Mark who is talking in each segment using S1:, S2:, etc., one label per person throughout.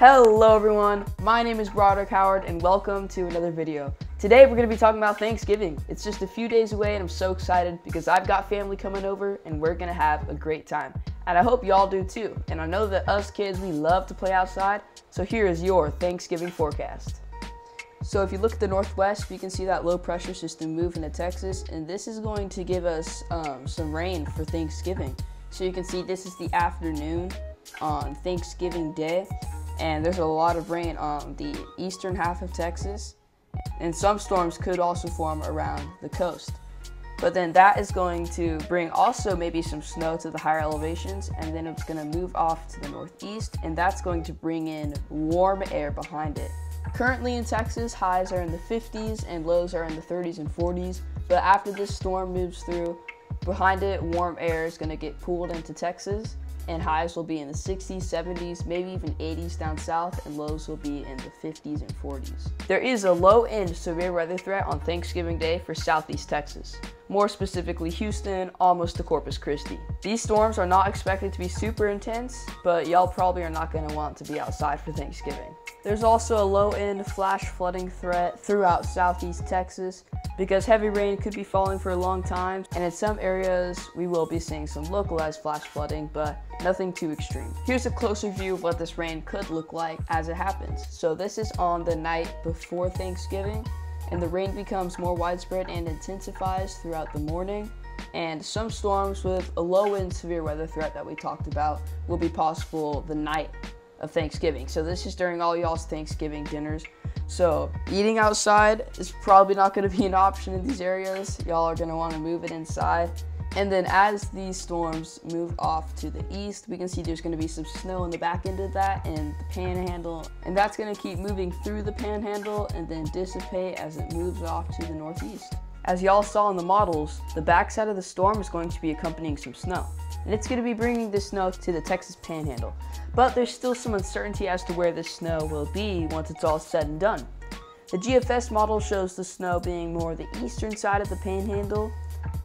S1: Hello everyone, my name is Broderick Howard and welcome to another video. Today we're going to be talking about Thanksgiving. It's just a few days away and I'm so excited because I've got family coming over and we're going to have a great time. And I hope y'all do too. And I know that us kids, we love to play outside, so here is your Thanksgiving forecast. So if you look at the northwest, you can see that low pressure system move into Texas, and this is going to give us um, some rain for Thanksgiving. So you can see this is the afternoon on Thanksgiving Day, and there's a lot of rain on the eastern half of Texas, and some storms could also form around the coast. But then that is going to bring also maybe some snow to the higher elevations, and then it's going to move off to the northeast, and that's going to bring in warm air behind it. Currently in Texas, highs are in the 50s and lows are in the 30s and 40s, but after this storm moves through, behind it, warm air is going to get pulled into Texas, and highs will be in the 60s, 70s, maybe even 80s down south, and lows will be in the 50s and 40s. There is a low end severe weather threat on Thanksgiving Day for southeast Texas, more specifically Houston, almost to Corpus Christi. These storms are not expected to be super intense, but y'all probably are not going to want to be outside for Thanksgiving. There's also a low end flash flooding threat throughout southeast Texas because heavy rain could be falling for a long time, and in some areas we will be seeing some localized flash flooding, but nothing too extreme. Here's a closer view of what this rain could look like as it happens. So this is on the night before Thanksgiving, and the rain becomes more widespread and intensifies throughout the morning. And some storms with a low end severe weather threat that we talked about will be possible the night of Thanksgiving. So this is during all y'all's Thanksgiving dinners. So eating outside is probably not going to be an option in these areas. Y'all are going to want to move it inside. And then as these storms move off to the east, we can see there's going to be some snow in the back end of that and the panhandle. And that's going to keep moving through the panhandle and then dissipate as it moves off to the northeast. As y'all saw in the models, the backside of the storm is going to be accompanying some snow. And it's going to be bringing the snow to the Texas panhandle. But there's still some uncertainty as to where this snow will be once it's all said and done. The GFS model shows the snow being more the eastern side of the panhandle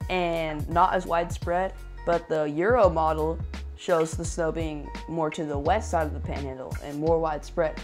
S1: and not as widespread, but the Euro model shows the snow being more to the west side of the panhandle and more widespread.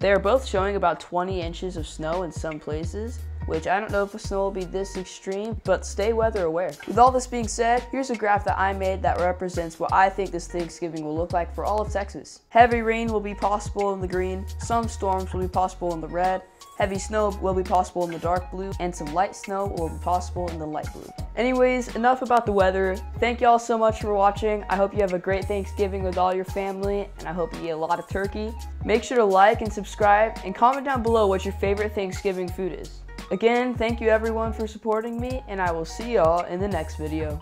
S1: They are both showing about 20 inches of snow in some places, which I don't know if the snow will be this extreme, but stay weather aware. With all this being said, here's a graph that I made that represents what I think this Thanksgiving will look like for all of Texas. Heavy rain will be possible in the green, some storms will be possible in the red, Heavy snow will be possible in the dark blue, and some light snow will be possible in the light blue. Anyways, enough about the weather. Thank y'all so much for watching. I hope you have a great Thanksgiving with all your family, and I hope you eat a lot of turkey. Make sure to like and subscribe, and comment down below what your favorite Thanksgiving food is. Again, thank you everyone for supporting me, and I will see y'all in the next video.